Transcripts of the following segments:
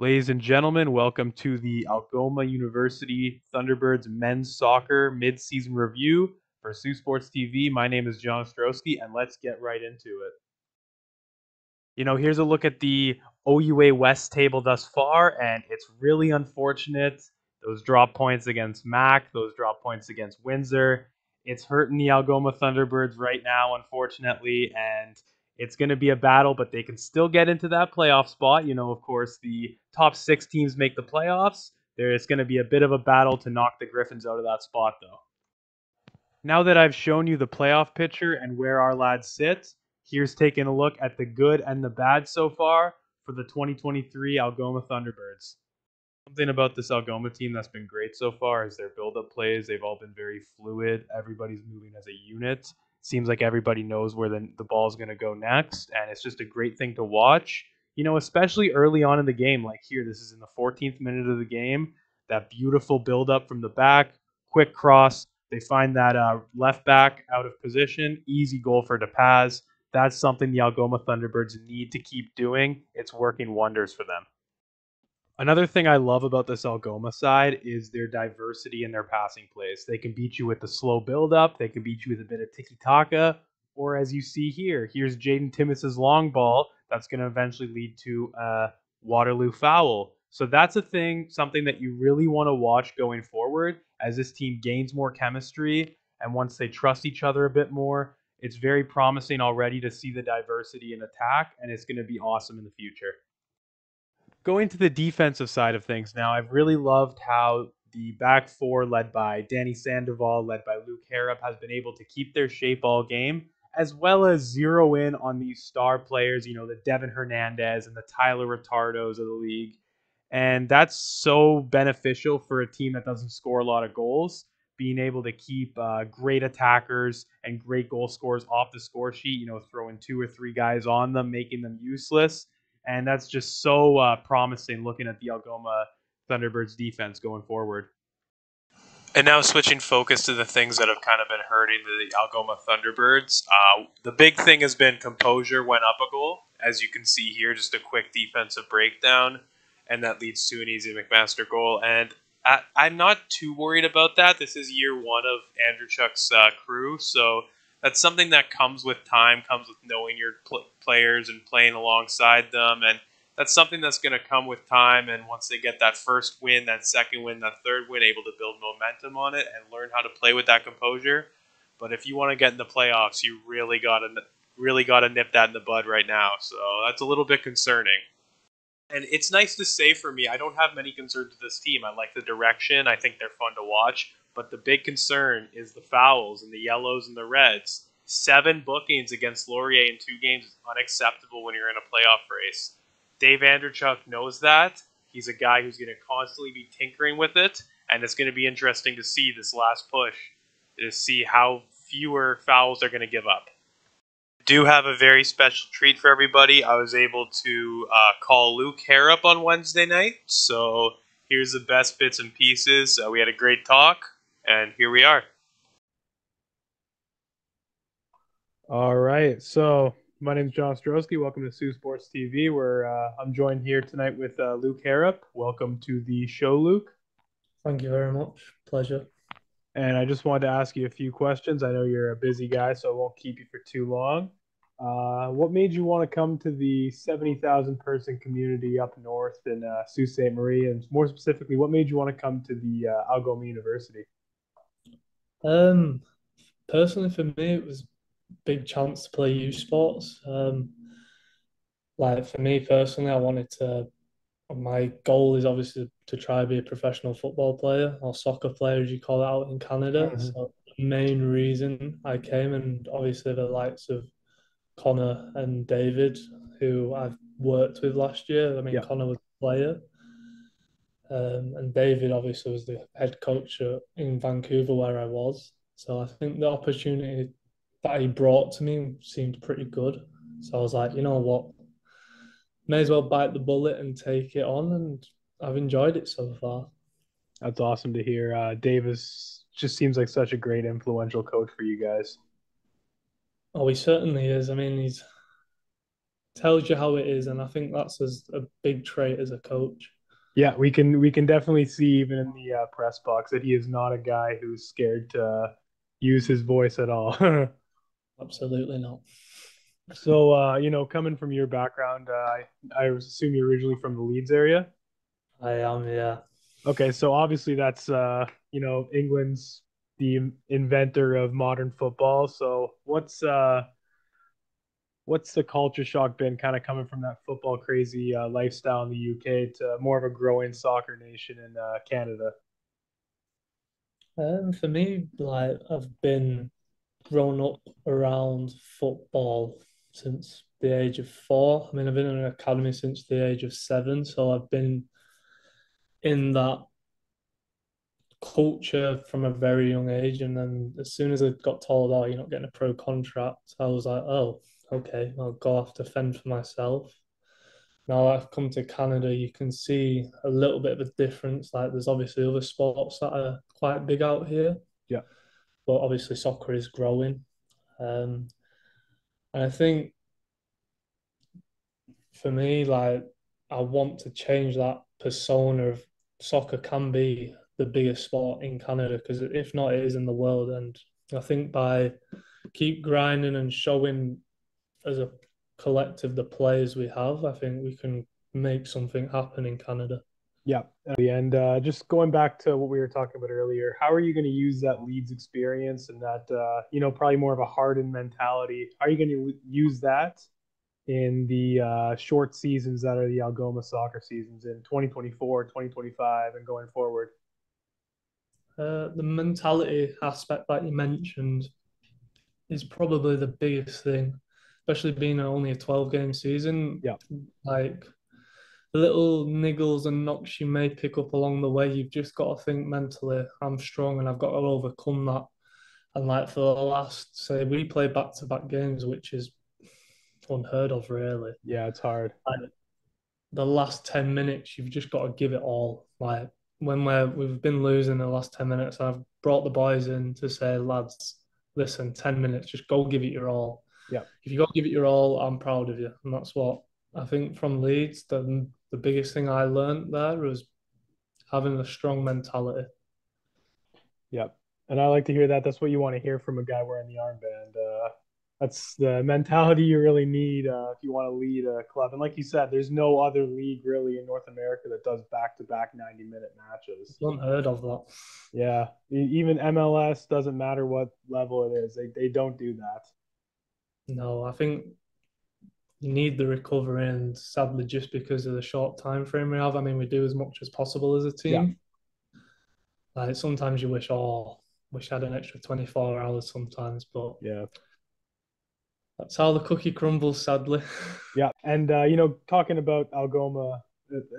Ladies and gentlemen, welcome to the Algoma University Thunderbirds men's soccer mid-season review for Sault Sports TV. My name is John Ostrowski, and let's get right into it. You know, here's a look at the OUA West table thus far, and it's really unfortunate. Those drop points against Mac, those drop points against Windsor. It's hurting the Algoma Thunderbirds right now, unfortunately, and it's going to be a battle, but they can still get into that playoff spot. You know, of course, the top six teams make the playoffs. There is going to be a bit of a battle to knock the Griffins out of that spot, though. Now that I've shown you the playoff picture and where our lads sit, here's taking a look at the good and the bad so far for the 2023 Algoma Thunderbirds. Something about this Algoma team that's been great so far is their build-up plays. They've all been very fluid. Everybody's moving as a unit seems like everybody knows where the, the ball is going to go next, and it's just a great thing to watch. You know, especially early on in the game, like here, this is in the 14th minute of the game. That beautiful build up from the back, quick cross. They find that uh, left back out of position, easy goal for DePaz. That's something the Algoma Thunderbirds need to keep doing. It's working wonders for them. Another thing I love about this Algoma side is their diversity in their passing plays. They can beat you with the slow build up, they can beat you with a bit of tiki taka, or as you see here, here's Jaden Timmis's long ball that's going to eventually lead to a Waterloo foul. So that's a thing, something that you really want to watch going forward as this team gains more chemistry and once they trust each other a bit more. It's very promising already to see the diversity in attack, and it's going to be awesome in the future going to the defensive side of things now, I've really loved how the back four, led by Danny Sandoval, led by Luke Harrop, has been able to keep their shape all game, as well as zero in on these star players, you know, the Devin Hernandez and the Tyler Retardos of the league. And that's so beneficial for a team that doesn't score a lot of goals. Being able to keep uh, great attackers and great goal scorers off the score sheet, you know, throwing two or three guys on them, making them useless and that's just so uh, promising looking at the Algoma Thunderbirds defense going forward. And now switching focus to the things that have kind of been hurting the Algoma Thunderbirds. Uh, the big thing has been composure went up a goal. As you can see here, just a quick defensive breakdown, and that leads to an easy McMaster goal. And I, am not too worried about that. This is year one of Andreychuk's uh, crew, so that's something that comes with time, comes with knowing your pl- players and playing alongside them, and that's something that's going to come with time. And once they get that first win, that second win, that third win, able to build momentum on it and learn how to play with that composure. But if you want to get in the playoffs, you really got to really got to nip that in the bud right now. So that's a little bit concerning. And it's nice to say for me, I don't have many concerns with this team. I like the direction. I think they're fun to watch. But the big concern is the fouls and the yellows and the reds. Seven bookings against Laurier in two games is unacceptable when you're in a playoff race. Dave Andreychuk knows that. He's a guy who's going to constantly be tinkering with it, and it's going to be interesting to see this last push to see how fewer fouls they're going to give up. I Do have a very special treat for everybody. I was able to uh, call Luke Harrop on Wednesday night, so here's the best bits and pieces. Uh, we had a great talk and here we are. All right. So my name is John Ostrowski. Welcome to Sault Sports TV. Where uh, I'm joined here tonight with uh, Luke Harrop. Welcome to the show, Luke. Thank you very much. Pleasure. And I just wanted to ask you a few questions. I know you're a busy guy, so I won't keep you for too long. Uh, what made you want to come to the 70,000 person community up north in uh, Sault Ste. Marie? And more specifically, what made you want to come to the uh, Algoma University? Um, personally, for me, it was a big chance to play youth sports. Um, like for me personally, I wanted to. My goal is obviously to try to be a professional football player or soccer player, as you call it out in Canada. Mm-hmm. So the main reason I came, and obviously the likes of Connor and David, who I've worked with last year. I mean, yeah. Connor was a player, um, and David obviously was the head coach in Vancouver where I was. So I think the opportunity that he brought to me seemed pretty good. So I was like, you know what, may as well bite the bullet and take it on, and I've enjoyed it so far. That's awesome to hear. Uh, Davis just seems like such a great influential coach for you guys. Oh, he certainly is. I mean, he's tells you how it is, and I think that's as a big trait as a coach. Yeah, we can we can definitely see even in the uh, press box that he is not a guy who's scared to uh, use his voice at all. Absolutely not. So, uh, you know, coming from your background, uh, I I assume you're originally from the Leeds area. I am, yeah. Okay, so obviously that's uh, you know, England's the inventor of modern football. So, what's uh what's the culture shock been kind of coming from that football crazy uh, lifestyle in the UK to more of a growing soccer nation in uh, Canada? Um, for me, like I've been grown up around football since the age of four. I mean, I've been in an academy since the age of seven, so I've been in that culture from a very young age. And then as soon as I got told, "Oh, you're not getting a pro contract," I was like, "Oh, okay, I'll go have to fend for myself." Now I've come to Canada, you can see a little bit of a difference. Like there's obviously other sports that are quite big out here. Yeah. But obviously soccer is growing. Um, and I think for me, like I want to change that persona of soccer can be the biggest sport in Canada because if not, it is in the world. And I think by keep grinding and showing as a collective the players we have, I think we can make something happen in Canada. Yeah. And uh, just going back to what we were talking about earlier, how are you going to use that Leeds experience and that, uh, you know, probably more of a hardened mentality? How are you going to use that in the uh, short seasons that are the Algoma soccer seasons in 2024, 2025, and going forward? Uh, the mentality aspect that you mentioned is probably the biggest thing especially being only a 12 game season. Yeah. Like little niggles and knocks you may pick up along the way, you've just got to think mentally, I'm strong and I've got to overcome that. And like for the last, say, we play back to back games, which is unheard of, really. Yeah, it's hard. Like, the last 10 minutes, you've just got to give it all. Like when we're, we've been losing the last 10 minutes, I've brought the boys in to say, lads, listen, 10 minutes, just go give it your all. Yeah. If you got to give it your all, I'm proud of you. And that's what I think from Leeds, the, the biggest thing I learned there was having a strong mentality. Yep. And I like to hear that. That's what you want to hear from a guy wearing the armband. Uh, that's the mentality you really need uh, if you want to lead a club. And like you said, there's no other league really in North America that does back to back 90 minute matches. It's unheard of that. Yeah. Even MLS doesn't matter what level it is, they, they don't do that. No, I think you need the recovery, and sadly, just because of the short time frame we have, I mean, we do as much as possible as a team. Yeah. Like sometimes you wish, oh, wish I had an extra twenty four hours sometimes, but yeah, that's how the cookie crumbles, sadly. Yeah, and uh, you know, talking about Algoma,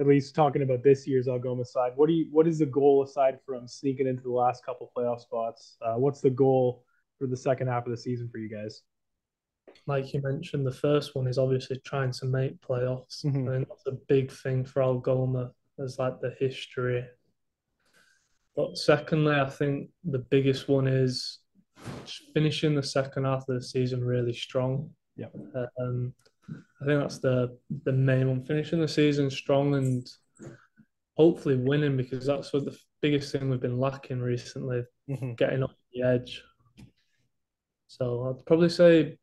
at least talking about this year's Algoma side, what do you, what is the goal aside from sneaking into the last couple playoff spots? Uh, what's the goal for the second half of the season for you guys? Like you mentioned, the first one is obviously trying to make playoffs. Mhm. I think that's a big thing for Algoma as like the history. But secondly, I think the biggest one is finishing the second half of the season really strong. Yeah. Um, I think that's the the main one. Finishing the season strong and hopefully winning because that's what the biggest thing we've been lacking recently, Mhm. getting up the edge. So I'd probably say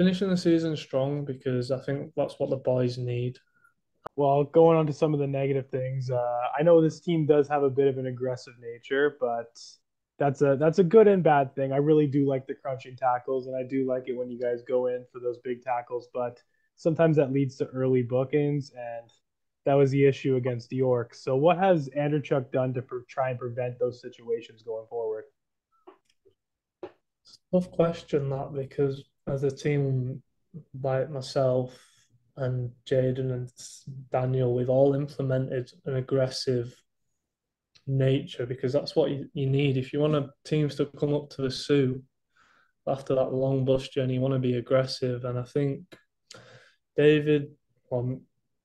finishing the season strong because I think that's what the boys need. Well, going on to some of the negative things, uh, I know this team does have a bit of an aggressive nature, but that's a that's a good and bad thing. I really do like the crunching tackles, and I do like it when you guys go in for those big tackles. But sometimes that leads to early bookings, and that was the issue against York. So, what has Andreychuk done to per- try and prevent those situations going forward? Tough question that because as a team, like myself and Jaden and Daniel, we've all implemented an aggressive nature because that's what you, you need. If you want a, teams to come up to the Soo after that long bus journey, you want to be aggressive. And I think David, well,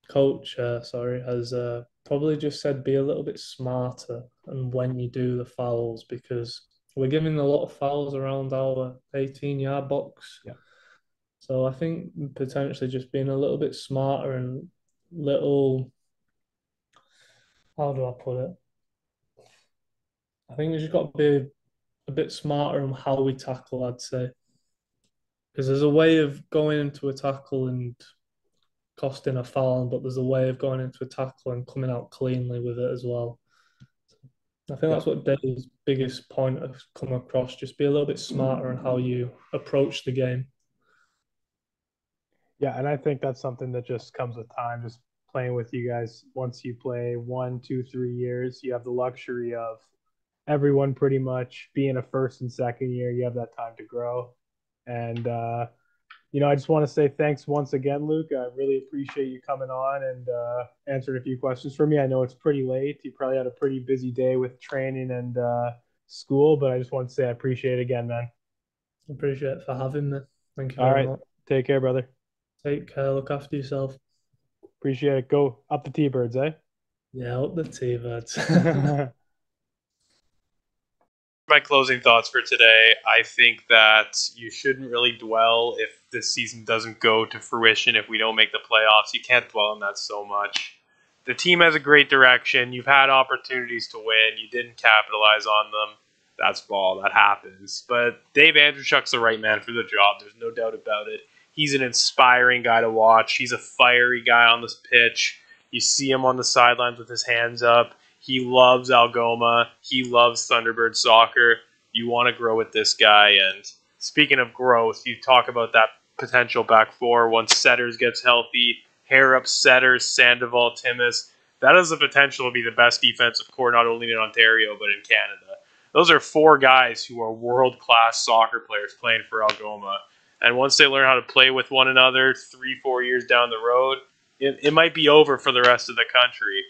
coach, uh, sorry, has uh, probably just said be a little bit smarter and when you do the fouls because we're giving a lot of fouls around our 18 yard box. Yeah. So I think potentially just being a little bit smarter and little, how do I put it? I think we just got to be a bit smarter on how we tackle, I'd say. Because there's a way of going into a tackle and costing a foul, but there's a way of going into a tackle and coming out cleanly with it as well. I think that's what Dave's biggest point has come across. Just be a little bit smarter on how you approach the game. Yeah, and I think that's something that just comes with time. Just playing with you guys. Once you play one, two, three years, you have the luxury of everyone pretty much being a first and second year. You have that time to grow, and uh, you know, I just want to say thanks once again, Luke. I really appreciate you coming on and uh, answering a few questions for me. I know it's pretty late. You probably had a pretty busy day with training and uh, school, but I just want to say I appreciate it again, man. Appreciate it for having me. Thank you. All right. Much. Take care, brother. Take care. Look after yourself. Appreciate it. Go up the T Birds, eh? Yeah, up the T Birds. my closing thoughts for today. I think that you shouldn't really dwell if this season doesn't go to fruition, if we don't make the playoffs. You can't dwell on that so much. The team has a great direction. You've had opportunities to win. You didn't capitalize on them. That's ball. That happens. But Dave Andreychuk's the right man for the job. There's no doubt about it. He's an inspiring guy to watch. He's a fiery guy on this pitch. You see him on the sidelines with his hands up he loves Algoma. He loves Thunderbird soccer. You want to grow with this guy. And speaking of growth, you talk about that potential back four once Setters gets healthy. Harrop, Setters, Sandoval, Timmis. That has the potential to be the best defensive core not only in Ontario but in Canada. Those are four guys who are world class soccer players playing for Algoma. And once they learn how to play with one another three, four years down the road, it, it might be over for the rest of the country.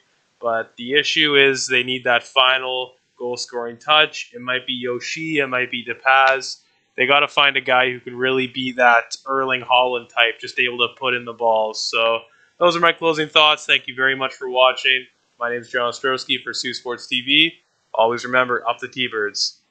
But the issue is they need that final goal scoring touch. It might be Yoshi, it might be DePaz. They got to find a guy who can really be that Erling Haaland type, just able to put in the balls. So those are my closing thoughts. Thank you very much for watching. My name is John Ostrowski for Sault Sports TV. Always remember, up the T-Birds.